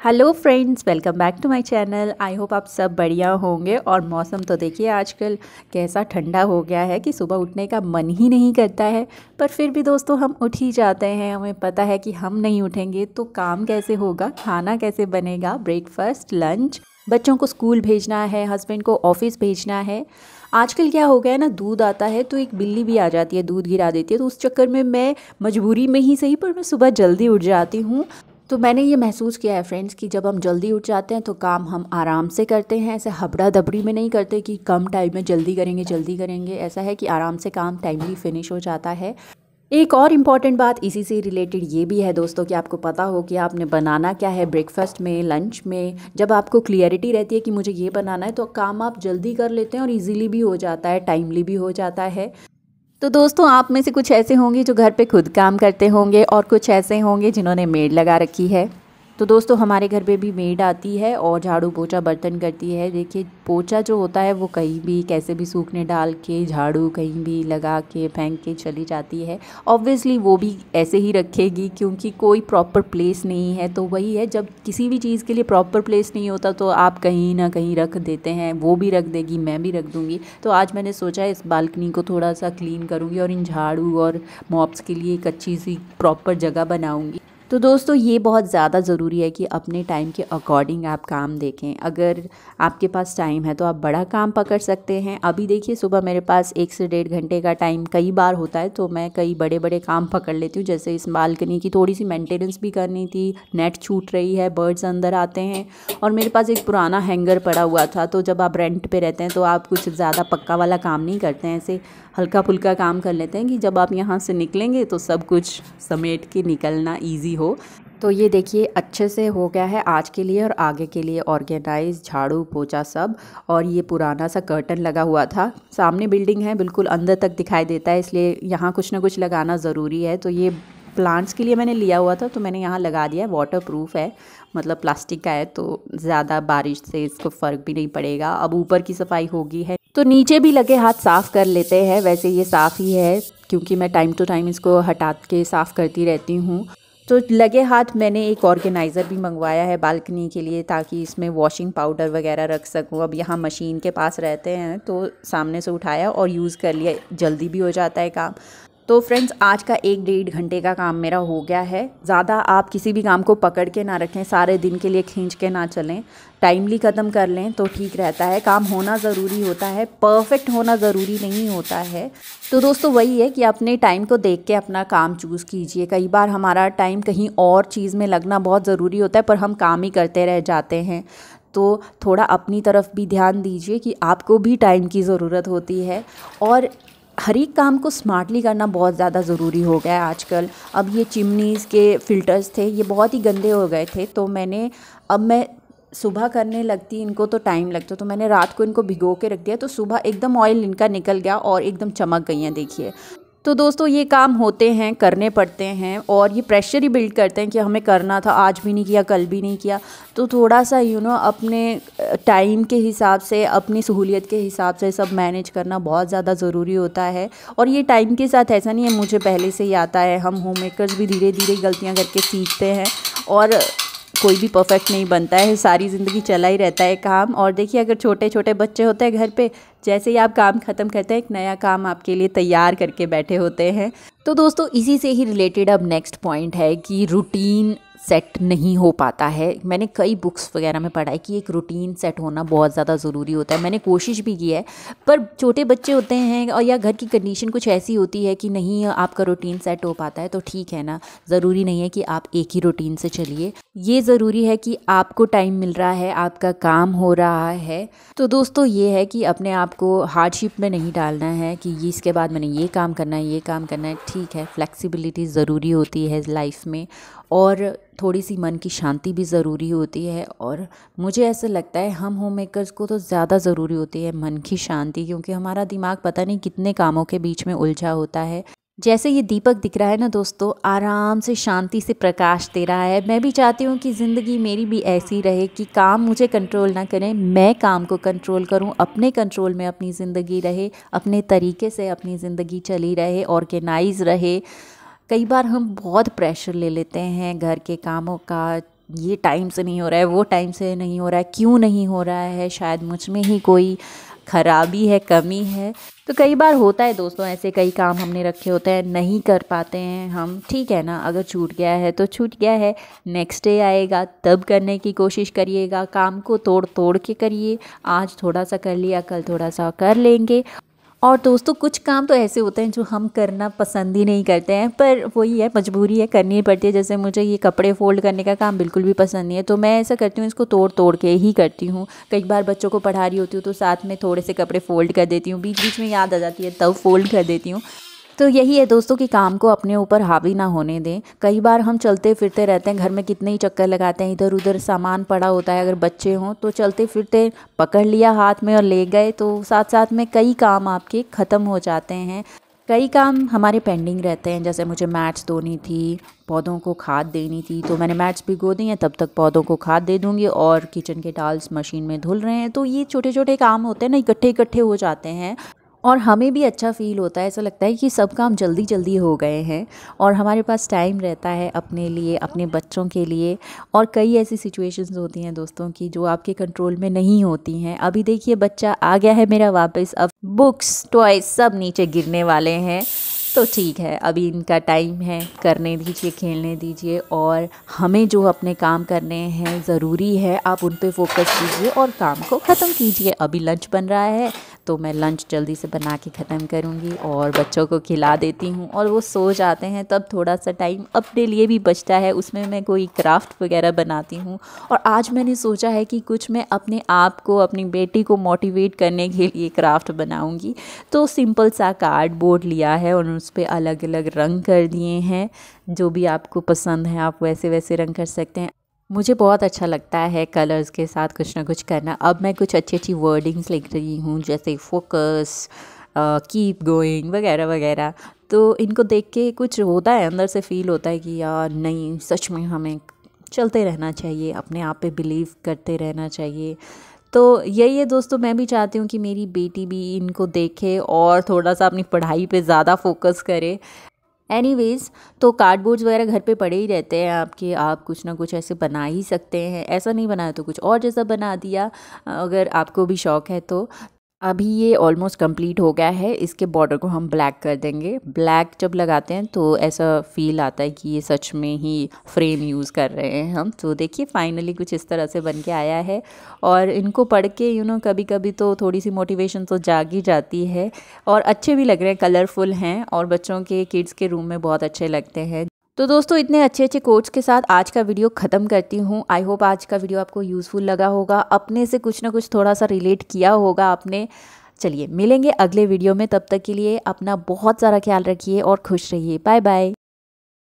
Hello friends welcome back to my channel I hope आप सब बढ़िया होंगे और मौसम तो देखिए आजकल कैसा ठंडा हो गया है कि सुबह उठने का मन ही नहीं करता है। पर फिर भी दोस्तों हम उठ ही जाते हैं। हमें पता है कि हम नहीं उठेंगे तो काम कैसे होगा, खाना कैसे बनेगा ब्रेकफास्ट लंच बच्चों को स्कूल भेजना है हस्बैंड को ऑफ़िस भेजना है। आजकल क्या हो गया है ना, दूध आता है तो एक बिल्ली भी आ जाती है, दूध गिरा देती है। तो उस चक्कर में मैं मजबूरी में ही सही, पर मैं सुबह जल्दी उठ जाती हूँ। तो मैंने ये महसूस किया है फ्रेंड्स कि जब हम जल्दी उठ जाते हैं तो काम हम आराम से करते हैं, ऐसे हबड़ा दबड़ी में नहीं करते कि कम टाइम में जल्दी करेंगे जल्दी करेंगे। ऐसा है कि आराम से काम टाइमली फिनिश हो जाता है। एक और इंपॉर्टेंट बात इसी से रिलेटेड ये भी है दोस्तों कि आपको पता हो कि आपने बनाना क्या है ब्रेकफास्ट में लंच में। जब आपको क्लियरिटी रहती है कि मुझे ये बनाना है तो काम आप जल्दी कर लेते हैं और इजीली भी हो जाता है टाइमली भी हो जाता है। तो दोस्तों, आप में से कुछ ऐसे होंगे जो घर पे खुद काम करते होंगे और कुछ ऐसे होंगे जिन्होंने मेड लगा रखी है। तो दोस्तों, हमारे घर पे भी मेड आती है और झाड़ू पोछा बर्तन करती है। देखिए, पोछा जो होता है, वो कहीं भी, कैसे भी सूखने डाल के, झाड़ू कहीं भी लगा के, फेंक के चली जाती है। ऑब्वियसली वो भी ऐसे ही रखेगी क्योंकि कोई प्रॉपर प्लेस नहीं है। तो वही है, जब किसी भी चीज़ के लिए प्रॉपर प्लेस नहीं होता तो आप कहीं ना कहीं रख देते हैं। वो भी रख देगी, मैं भी रख दूँगी। तो आज मैंने सोचा, इस बालकनी को थोड़ा सा क्लीन करूँगी और इन झाड़ू और मॉप्स के लिए एक अच्छी सी प्रॉपर जगह बनाऊँगी। तो दोस्तों, ये बहुत ज़्यादा ज़रूरी है कि अपने टाइम के अकॉर्डिंग आप काम देखें। अगर आपके पास टाइम है तो आप बड़ा काम पकड़ सकते हैं। अभी देखिए, सुबह मेरे पास एक से डेढ़ घंटे का टाइम कई बार होता है तो मैं कई बड़े बड़े काम पकड़ लेती हूँ। जैसे इस बालकनी की थोड़ी सी मेंटेनेंस भी करनी थी नेट छूट रही है बर्ड्स अंदर आते हैं और मेरे पास एक पुराना हैंगर पड़ा हुआ था। तो जब आप रेंट पर रहते हैं तो आप कुछ ज़्यादा पक्का वाला काम नहीं करते हैं। ऐसे हल्का फुल्का काम कर लेते हैं कि जब आप यहाँ से निकलेंगे तो सब कुछ समेट के निकलना ईजी हो। तो ये देखिए, अच्छे से हो गया है आज के लिए और आगे के लिए ऑर्गेनाइज, झाड़ू, पोछा सब और ये पुराना सा कर्टन लगा हुआ था। सामने बिल्डिंग है, बिल्कुल अंदर तक दिखाई देता है, इसलिए यहाँ कुछ ना कुछ लगाना ज़रूरी है। तो ये प्लांट्स के लिए मैंने लिया हुआ था तो मैंने यहाँ लगा दिया है वाटर प्रूफ है मतलब प्लास्टिक का है तो ज़्यादा बारिश से इसको फ़र्क भी नहीं पड़ेगा। अब ऊपर की सफ़ाई होगी है। तो नीचे भी लगे हाथ साफ़ कर लेते हैं, वैसे ये साफ़ ही है, क्योंकि मैं टाइम टू टाइम इसको हटा के साफ़ करती रहती हूँ। तो लगे हाथ मैंने एक ऑर्गेनाइज़र भी मंगवाया है बालकनी के लिए ताकि इसमें वॉशिंग पाउडर वगैरह रख सकूँ। अब यहाँ मशीन के पास रहते हैं तो सामने से उठाया और यूज़ कर लिया। जल्दी भी हो जाता है काम। तो फ्रेंड्स आज का एक डेढ़ घंटे का काम मेरा हो गया है। ज़्यादा आप किसी भी काम को पकड़ के ना रखें, सारे दिन के लिए खींच के ना चलें। टाइमली ख़त्म कर लें तो ठीक रहता है। काम होना ज़रूरी होता है परफेक्ट होना ज़रूरी नहीं होता है। तो दोस्तों, वही है कि अपने टाइम को देख के अपना काम चूज़ कीजिए। कई बार हमारा टाइम कहीं और चीज़ में लगना बहुत ज़रूरी होता है, पर हम काम ही करते रह जाते हैं। तो थोड़ा अपनी तरफ़ भी ध्यान दीजिए कि आपको भी टाइम की ज़रूरत होती है। और हर एक काम को स्मार्टली करना बहुत ज़्यादा ज़रूरी हो गया है आजकल। अब ये चिमनीज़ के फ़िल्टर्स थे, ये बहुत ही गंदे हो गए थे तो मैंने, अब मैं सुबह करने लगती, इनको तो टाइम लगता तो मैंने रात को इनको भिगो के रख दिया तो सुबह एकदम ऑयल इनका निकल गया और एकदम चमक गई हैं, देखिए। तो दोस्तों, ये काम होते हैं, करने पड़ते हैं और ये प्रेशर ही बिल्ड करते हैं कि हमें करना था, आज भी नहीं किया, कल भी नहीं किया। तो थोड़ा सा यू नो अपने टाइम के हिसाब से, अपनी सहूलियत के हिसाब से सब मैनेज करना बहुत ज़्यादा ज़रूरी होता है। और ये टाइम के साथ ऐसा नहीं है, मुझे पहले से ही आता है, हम होम मेकर्स भी धीरे धीरे गलतियाँ करके सीखते हैं। और कोई भी परफेक्ट नहीं बनता है, सारी ज़िंदगी चला ही रहता है काम। और देखिए, अगर छोटे छोटे बच्चे होते हैं घर पे, जैसे ही आप काम ख़त्म करते हैं, एक नया काम आपके लिए तैयार करके बैठे होते हैं। तो दोस्तों, इसी से ही रिलेटेड अब नेक्स्ट पॉइंट है कि रूटीन सेट नहीं हो पाता है। मैंने कई बुक्स वगैरह में पढ़ा है कि एक रूटीन सेट होना बहुत ज़्यादा ज़रूरी होता है। मैंने कोशिश भी की है, पर छोटे बच्चे होते हैं और या घर की कंडीशन कुछ ऐसी होती है कि नहीं, आपका रूटीन सेट हो पाता है तो ठीक है ना। ज़रूरी नहीं है कि आप एक ही रूटीन से चलिए। ये ज़रूरी है कि आपको टाइम मिल रहा है, आपका काम हो रहा है। तो दोस्तों, ये है कि अपने आप को हार्डशिप में नहीं डालना है कि इसके बाद मैंने ये काम करना है, ये काम करना है। ठीक है फ्लेक्सिबिलिटी ज़रूरी होती है लाइफ में। और थोड़ी सी मन की शांति भी ज़रूरी होती है और मुझे ऐसा लगता है हम होम मेकर्स को तो ज़्यादा ज़रूरी होती है मन की शांति क्योंकि हमारा दिमाग पता नहीं कितने कामों के बीच में उलझा होता है। जैसे ये दीपक दिख रहा है ना दोस्तों, आराम से शांति से प्रकाश दे रहा है। मैं भी चाहती हूँ कि ज़िंदगी मेरी भी ऐसी रहे कि काम मुझे कंट्रोल ना करें, मैं काम को कंट्रोल करूँ, अपने कंट्रोल में अपनी ज़िंदगी रहे, अपने तरीके से अपनी ज़िंदगी चली रहे, ऑर्गेनाइज रहे। कई बार हम बहुत प्रेशर ले लेते हैं, घर के कामों का, ये टाइम से नहीं हो रहा है, वो टाइम से नहीं हो रहा है, क्यों नहीं हो रहा है, शायद मुझमें ही कोई खराबी है, कमी है। तो कई बार होता है दोस्तों, ऐसे कई काम हमने रखे होते हैं, नहीं कर पाते हैं हम, ठीक है ना, अगर छूट गया है तो छूट गया है नेक्स्ट डे आएगा, तब करने की कोशिश करिएगा, काम को तोड़ तोड़ के करिए, आज थोड़ा सा कर लिया, कल थोड़ा सा कर लेंगे। और दोस्तों, कुछ काम तो ऐसे होते हैं जो हम करना पसंद ही नहीं करते हैं, पर वही है, मजबूरी है, करनी पड़ती है। जैसे मुझे ये कपड़े फोल्ड करने का काम बिल्कुल भी पसंद नहीं है तो मैं ऐसा करती हूँ, इसको तोड़ तोड़ के ही करती हूँ। कई बार बच्चों को पढ़ा रही होती हूँ तो साथ में थोड़े से कपड़े फोल्ड कर देती हूँ बीच बीच में याद आ जाती है, तब फोल्ड कर देती हूँ। तो यही है दोस्तों कि काम को अपने ऊपर हावी ना होने दें। कई बार हम चलते फिरते रहते हैं, घर में कितने ही चक्कर लगाते हैं, इधर उधर सामान पड़ा होता है, अगर बच्चे हों तो चलते फिरते पकड़ लिया हाथ में और ले गए तो साथ साथ में कई काम आपके ख़त्म हो जाते हैं। कई काम हमारे पेंडिंग रहते हैं, जैसे मुझे मैट्स धोनी थी, पौधों को खाद देनी थी तो मैंने मैट्स भिगो दी हैं, तब तक पौधों को खाद दे दूँगी और किचन के टाल्स मशीन में धुल रहे हैं तो ये छोटे छोटे काम होते हैं ना इकट्ठे इकट्ठे हो जाते हैं। और हमें भी अच्छा फ़ील होता है। ऐसा लगता है कि सब काम जल्दी जल्दी हो गए हैं और हमारे पास टाइम रहता है अपने लिए, अपने बच्चों के लिए और कई ऐसी सिचुएशंस होती हैं दोस्तों की जो आपके कंट्रोल में नहीं होती हैं। अभी देखिए बच्चा आ गया है मेरा वापस। अब बुक्स टॉयज सब नीचे गिरने वाले हैं। तो ठीक है, अभी इनका टाइम है, करने दीजिए, खेलने दीजिए और हमें जो अपने काम करने हैं ज़रूरी है, आप उन पर फोकस कीजिए और काम को ख़त्म कीजिए। अभी लंच बन रहा है तो मैं लंच जल्दी से बना के ख़त्म करूँगी और बच्चों को खिला देती हूँ और वो सो जाते हैं, तब थोड़ा सा टाइम अपने लिए भी बचता है, उसमें मैं कोई क्राफ्ट वगैरह बनाती हूँ। और आज मैंने सोचा है कि कुछ मैं अपने आप को, अपनी बेटी को मोटिवेट करने के लिए क्राफ्ट बनाऊँगी। तो सिंपल सा कार्डबोर्ड लिया है और उस पर अलग अलग रंग कर दिए हैं। जो भी आपको पसंद है, आप वैसे वैसे रंग कर सकते हैं। मुझे बहुत अच्छा लगता है कलर्स के साथ कुछ ना कुछ करना। अब मैं कुछ अच्छी अच्छी वर्डिंग्स लिख रही हूँ, जैसे फोकस कीप गोइंग वगैरह वगैरह। तो इनको देख के कुछ होता है, अंदर से फील होता है कि यार, नहीं, सच में हमें चलते रहना चाहिए, अपने आप पे बिलीव करते रहना चाहिए। तो यही है दोस्तों, मैं भी चाहती हूँ कि मेरी बेटी भी इनको देखे और थोड़ा सा अपनी पढ़ाई पे ज़्यादा फोकस करे। एनीवेज़ तो कार्डबोर्ड्स वगैरह घर पे पड़े ही रहते हैं आपके, आप कुछ ना कुछ ऐसे बना ही सकते हैं। ऐसा नहीं बनाया तो कुछ और जैसा बना दिया, अगर आपको भी शौक़ है तो। अभी ये ऑलमोस्ट कंप्लीट हो गया है, इसके बॉर्डर को हम ब्लैक कर देंगे। ब्लैक जब लगाते हैं तो ऐसा फील आता है कि ये सच में ही फ्रेम यूज़ कर रहे हैं हम। तो देखिए फाइनली कुछ इस तरह से बन के आया है। और इनको पढ़ के यू नो कभी कभी तो थोड़ी सी मोटिवेशन तो जाग ही जाती है। और अच्छे भी लग रहे हैं कलरफुल हैं। और बच्चों के किड्स के रूम में बहुत अच्छे लगते हैं। तो दोस्तों, इतने अच्छे अच्छे कोट्स के साथ आज का वीडियो ख़त्म करती हूँ। आई होप आज का वीडियो आपको यूज़फुल लगा होगा। अपने से कुछ ना कुछ थोड़ा सा रिलेट किया होगा आपने। चलिए, मिलेंगे अगले वीडियो में। तब तक के लिए अपना बहुत सारा ख्याल रखिए और खुश रहिए। Bye bye